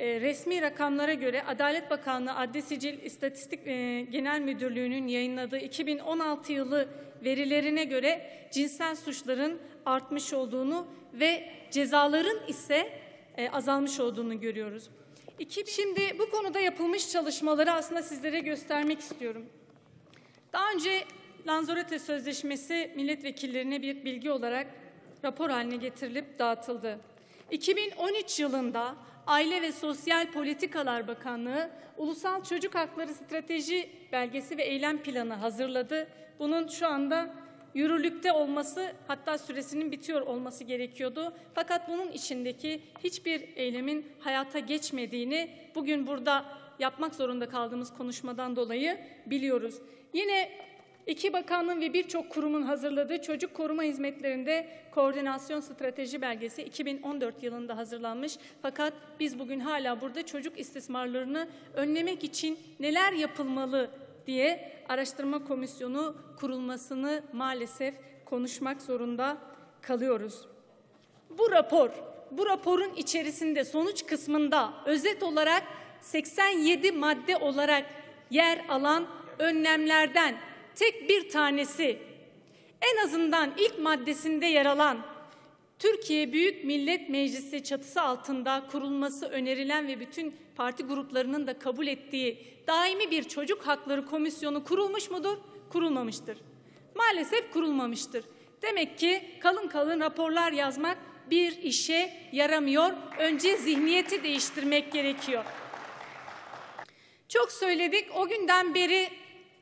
e, resmi rakamlara göre Adalet Bakanlığı Adli Sicil İstatistik e, Genel Müdürlüğü'nün yayınladığı 2016 yılı verilerine göre cinsel suçların artmış olduğunu ve cezaların ise e, azalmış olduğunu görüyoruz. Şimdi bu konuda yapılmış çalışmaları aslında sizlere göstermek istiyorum. Daha önce Lanzarote Sözleşmesi milletvekillerine bir bilgi olarak rapor haline getirilip dağıtıldı. 2013 yılında Aile ve Sosyal Politikalar Bakanlığı Ulusal Çocuk Hakları Strateji Belgesi ve Eylem Planı hazırladı. Bunun şu anda yürürlükte olması hatta süresinin bitiyor olması gerekiyordu. Fakat bunun içindeki hiçbir eylemin hayata geçmediğini bugün burada yapmak zorunda kaldığımız konuşmadan dolayı biliyoruz. Yine iki bakanlığın ve birçok kurumun hazırladığı çocuk koruma hizmetlerinde koordinasyon strateji belgesi 2014 yılında hazırlanmış. Fakat biz bugün hala burada çocuk istismarlarını önlemek için neler yapılmalı diye araştırma komisyonu kurulmasını maalesef konuşmak zorunda kalıyoruz. Bu rapor, bu raporun içerisinde sonuç kısmında özet olarak 87 madde olarak yer alan önlemlerden tek bir tanesi en azından ilk maddesinde yer alan Türkiye Büyük Millet Meclisi çatısı altında kurulması önerilen ve bütün parti gruplarının da kabul ettiği daimi bir çocuk hakları komisyonu kurulmuş mudur? Kurulmamıştır. Maalesef kurulmamıştır. Demek ki kalın kalın raporlar yazmak bir işe yaramıyor. Önce zihniyeti değiştirmek gerekiyor. Çok söyledik. O günden beri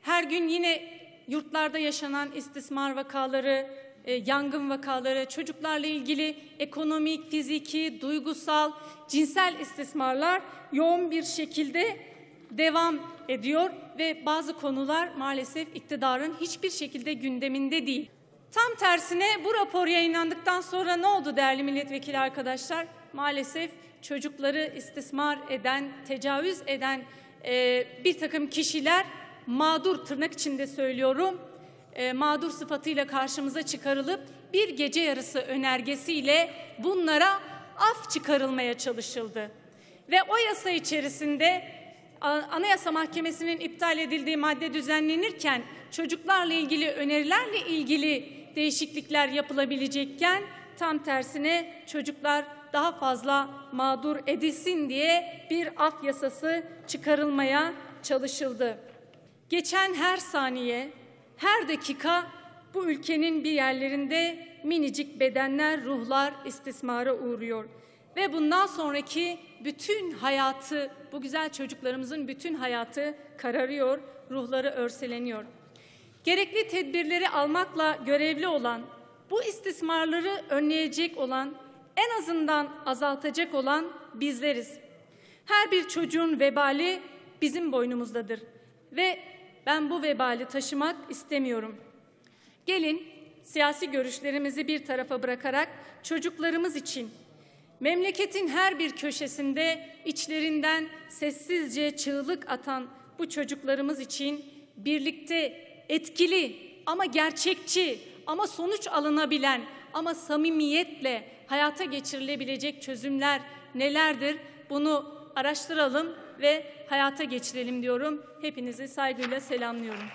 her gün yine yurtlarda yaşanan istismar vakaları, e, yangın vakaları, çocuklarla ilgili ekonomik, fiziki, duygusal, cinsel istismarlar yoğun bir şekilde devam ediyor ve bazı konular maalesef iktidarın hiçbir şekilde gündeminde değil. Tam tersine bu rapor yayınlandıktan sonra ne oldu değerli milletvekili arkadaşlar? Maalesef çocukları istismar eden, tecavüz eden e, bir takım kişiler mağdur tırnak içinde söylüyorum e, mağdur sıfatıyla karşımıza çıkarılıp bir gece yarısı önergesiyle bunlara af çıkarılmaya çalışıldı. Ve o yasa içerisinde Anayasa Mahkemesi'nin iptal edildiği madde düzenlenirken çocuklarla ilgili önerilerle ilgili değişiklikler yapılabilecekken tam tersine çocuklar daha fazla mağdur edilsin diye bir af yasası çıkarılmaya çalışıldı. Geçen her saniye, her dakika bu ülkenin bir yerlerinde minicik bedenler, ruhlar istismara uğruyor. Ve bundan sonraki bütün hayatı, bu güzel çocuklarımızın bütün hayatı kararıyor, ruhları örseleniyor. Gerekli tedbirleri almakla görevli olan, bu istismarları önleyecek olan, en azından azaltacak olan bizleriz. Her bir çocuğun vebali bizim boynumuzdadır ve ben bu vebali taşımak istemiyorum. Gelin siyasi görüşlerimizi bir tarafa bırakarak çocuklarımız için memleketin her bir köşesinde içlerinden sessizce çığlık atan bu çocuklarımız için birlikte etkili ama gerçekçi ama sonuç alınabilen ama samimiyetle hayata geçirilebilecek çözümler nelerdir? Bunu araştıralım ve hayata geçirelim diyorum. Hepinizi saygıyla selamlıyorum.